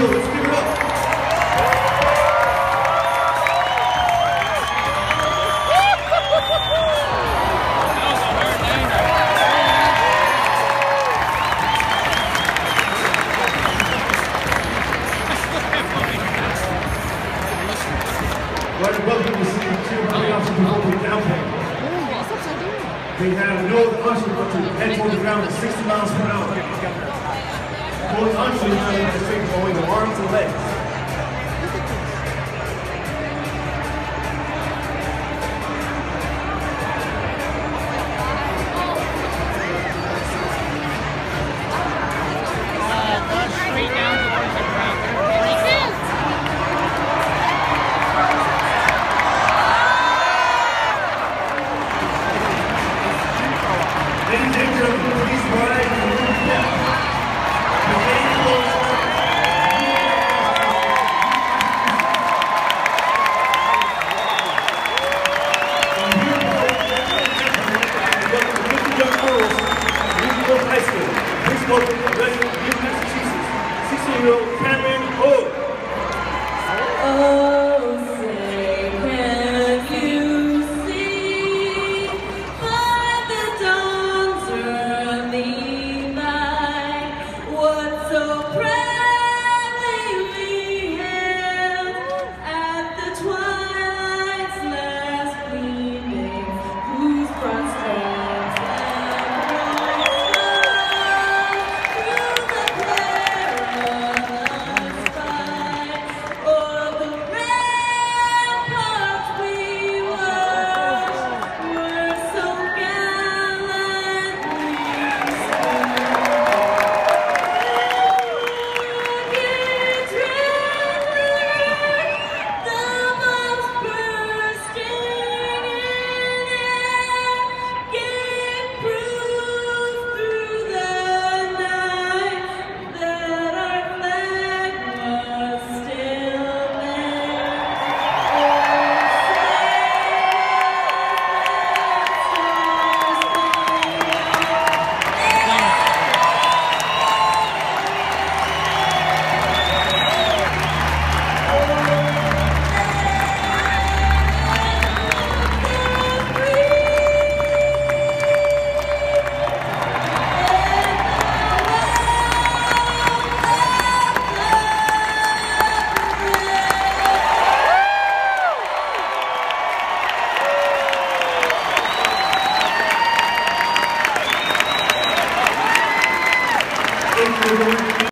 Let's give it up. Right, welcome to City of Two, the officer. They have no option but to head toward the ground at 60 miles per hour. Both options going arms and legs. Massachusetts, 16-year-old Cameron